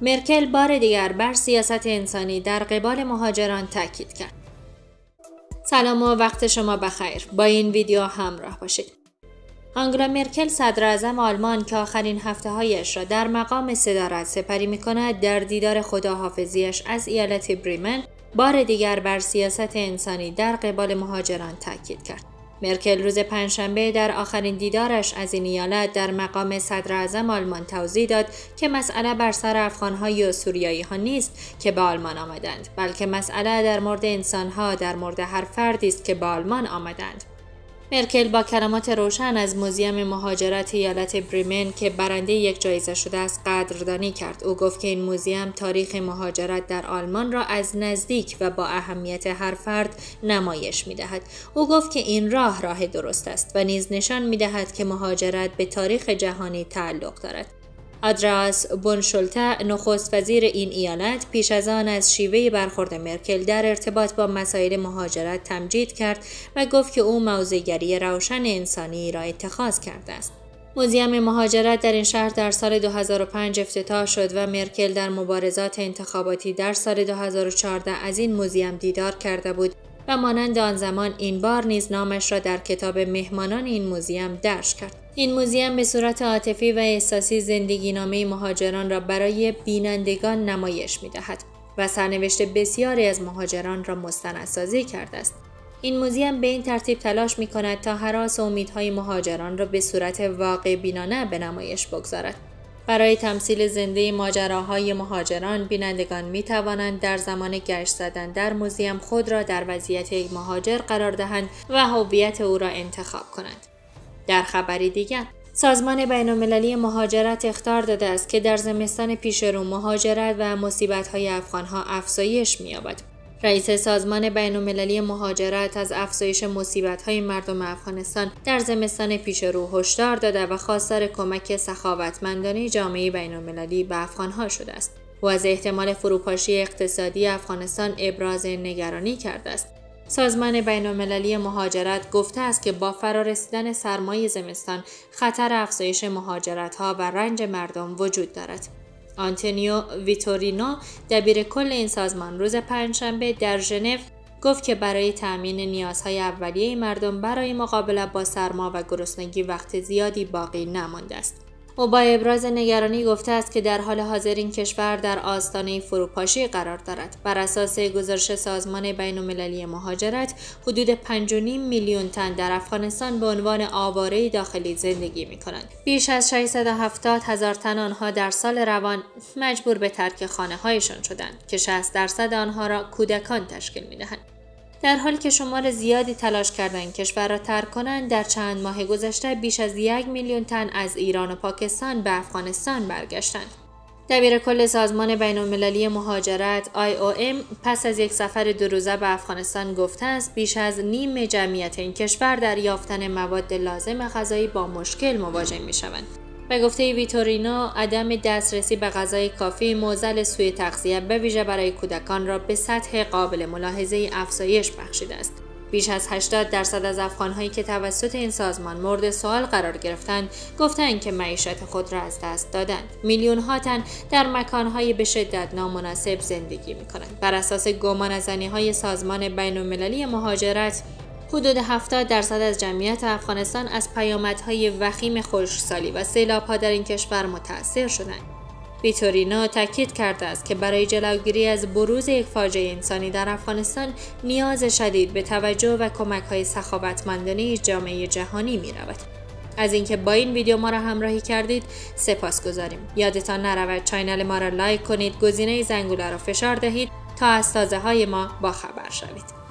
مرکل بار دیگر بر سیاست انسانی در قبال مهاجران تاکید کرد. سلام و وقت شما بخیر. با این ویدیو همراه باشید. آنگلا مرکل صدر اعظم آلمان که آخرین هفته هایش را در مقام صدارت سپری می کند در دیدار خداحافظیش از ایالت بریمن بار دیگر بر سیاست انسانی در قبال مهاجران تاکید کرد. مرکل روز پنجشنبه در آخرین دیدارش از این ایالت در مقام صدر اعظم آلمان توضیح داد که مسئله بر سر افغانهای و سوریایی ها نیست که به آلمان آمدند بلکه مسئله در مورد انسانها در مورد هر فردی است که به آلمان آمدند. مرکل با کلمات روشن از موزیم مهاجرت ایالت بریمن که برنده یک جایزه شده است قدردانی کرد او گفت که این موزیم تاریخ مهاجرت در آلمان را از نزدیک و با اهمیت هر فرد نمایش می دهد. او گفت که این راه راه درست است و نیز نشان می دهد که مهاجرت به تاریخ جهانی تعلق دارد آدراس بونشولته نخست وزیر این ایالت پیش از آن از شیوه برخورد مرکل در ارتباط با مسائل مهاجرت تمجید کرد و گفت که او موضعگری روشن انسانی را اتخاذ کرده است. موزیم مهاجرت در این شهر در سال 2005 افتتاح شد و مرکل در مبارزات انتخاباتی در سال 2014 از این موزیم دیدار کرده بود و مانند آن زمان این بار نیز نامش را در کتاب مهمانان این موزیم درج کرد. این موزیم به صورت عاطفی و احساسی زندگی نامه مهاجران را برای بینندگان نمایش می دهد و سرنوشت بسیاری از مهاجران را مستندسازی کرده است. این موزیم به این ترتیب تلاش می کند تا حراس و امیدهای مهاجران را به صورت واقع بینانه به نمایش بگذارد. برای تمثیل زنده ماجراهای مهاجران بینندگان می توانند در زمان گشت زدن در موزیم خود را در وضعیت یک مهاجر قرار دهند و هویت او را انتخاب کنند. در خبری دیگر سازمان بین المللی مهاجرت اختار داده است که در زمستان پیش رو مهاجرت و مصیبت های افغان ها افزایش می‌یابد. رئیس سازمان بین المللی مهاجرت از افزایش مصیبت های مردم افغانستان در زمستان پیش رو هشدار داده و خواستار کمک سخاوتمندانه جامعه بین المللی به افغان ها شده است. او از احتمال فروپاشی اقتصادی افغانستان ابراز نگرانی کرده است. سازمان بین المللی مهاجرت گفته است که با فرارسیدن سرمایه زمستان خطر افزایش مهاجرت ها و رنج مردم وجود دارد. آنتونیو ویتورینو دبیر کل این سازمان روز پنجشنبه در ژنو گفت که برای تأمین نیازهای اولیه مردم برای مقابله با سرما و گرسنگی وقت زیادی باقی نمانده است. او با ابراز نگرانی گفته است که در حال حاضر این کشور در آستانه فروپاشی قرار دارد. بر اساس گزارش سازمان بین المللی مهاجرت، حدود 5.5 میلیون تن در افغانستان به عنوان آواره داخلی زندگی می کنند. بیش از 670 هزار تن آنها در سال روان مجبور به ترک خانه هایشان شدند که 60 درصد آنها را کودکان تشکیل می دهند. در حالی که شمار زیادی تلاش کردند کشور را ترک کنند در چند ماه گذشته بیش از یک میلیون تن از ایران و پاکستان به افغانستان برگشتند دبیر کل سازمان بین المللی مهاجرت IOM پس از یک سفر دو روزه به افغانستان گفته است بیش از نیم جمعیت این کشور در یافتن مواد لازم غذایی با مشکل مواجه می شوند. به گفته ویتورینو عدم دسترسی به غذای کافی موزل سوی تغذیه به ویژه برای کودکان را به سطح قابل ملاحظه افزایش بخشیده است. بیش از 80 درصد از افغانهایی که توسط این سازمان مورد سوال قرار گرفتند گفتند که معیشت خود را از دست دادند. میلیون ها تن در مکانهای به شدت نامناسب زندگی می کنند بر اساس گمان های سازمان بین المللی مهاجرت حدود 70 درصد از جمعیت افغانستان از پیامدهای وخیم خشکسالی و سیلابها در این کشور متاثر شدند. ویتورینا تاکید کرده است که برای جلوگیری از بروز یک فاجعه انسانی در افغانستان نیاز شدید به توجه و کمک های سخاوتمندانه جامعه جهانی می رود. از اینکه با این ویدیو ما را همراهی کردید سپاس گذاریم. یادتان نرود چاینل ما را لایک کنید، گزینه زنگوله را فشار دهید تا از تازه های ما با خبر شوید.